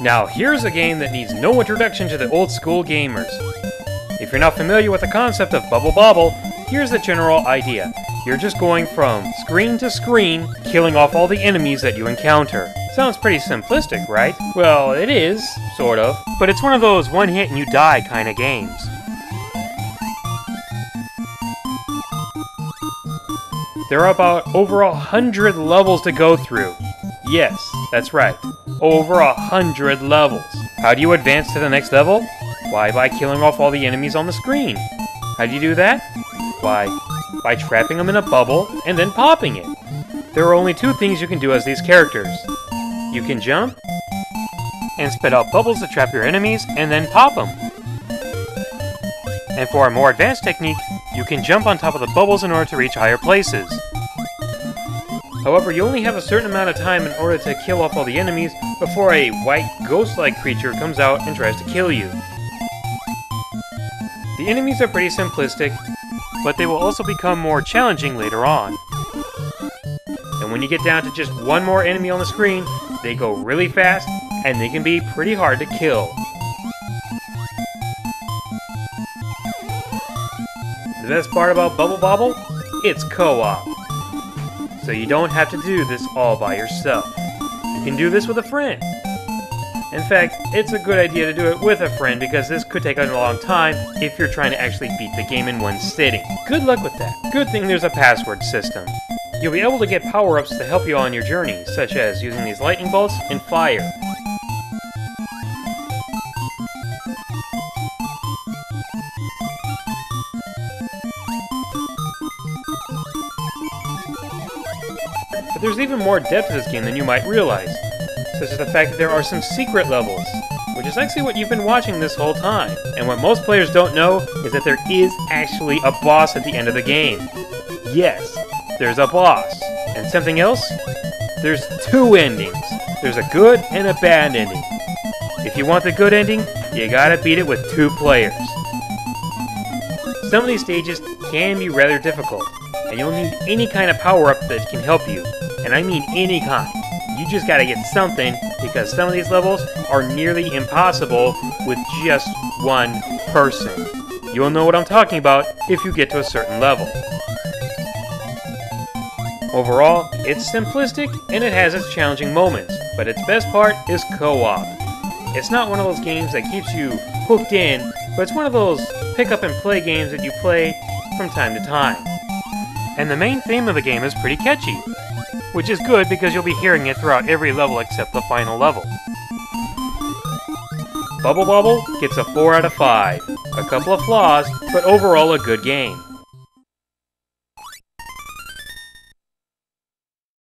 Now, here's a game that needs no introduction to the old school gamers. If you're not familiar with the concept of Bubble Bobble, here's the general idea. You're just going from screen to screen, killing off all the enemies that you encounter. Sounds pretty simplistic, right? Well, it is, sort of. But it's one of those one hit and you die kind of games. There are about over a hundred levels to go through. Yes, that's right. Over a hundred levels. How do you advance to the next level? Why, by killing off all the enemies on the screen. How do you do that? Why, by trapping them in a bubble and then popping it. There are only two things you can do as these characters. You can jump and spit out bubbles to trap your enemies and then pop them. And for a more advanced technique, you can jump on top of the bubbles in order to reach higher places. However, you only have a certain amount of time in order to kill off all the enemies before a white ghost-like creature comes out and tries to kill you. The enemies are pretty simplistic, but they will also become more challenging later on. And when you get down to just one more enemy on the screen, they go really fast, and they can be pretty hard to kill. The best part about Bubble Bobble? It's co-op. So you don't have to do this all by yourself. You can do this with a friend. In fact, it's a good idea to do it with a friend because this could take a long time if you're trying to actually beat the game in one sitting. Good luck with that. Good thing there's a password system. You'll be able to get power-ups to help you on your journey, such as using these lightning bolts and fire. There's even more depth to this game than you might realize, such as the fact that there are some secret levels, which is actually what you've been watching this whole time. And what most players don't know is that there is actually a boss at the end of the game. Yes, there's a boss. And something else? There's two endings. There's a good and a bad ending. If you want the good ending, you gotta beat it with two players. Some of these stages can be rather difficult, and you'll need any kind of power-up that can help you. And I mean any kind. You just gotta get something, because some of these levels are nearly impossible with just one person. You'll know what I'm talking about if you get to a certain level. Overall, it's simplistic and it has its challenging moments, but its best part is co-op. It's not one of those games that keeps you hooked in, but it's one of those pick up and play games that you play from time to time. And the main theme of the game is pretty catchy, which is good because you'll be hearing it throughout every level except the final level. Bubble Bobble gets a 4 out of 5. A couple of flaws, but overall a good game.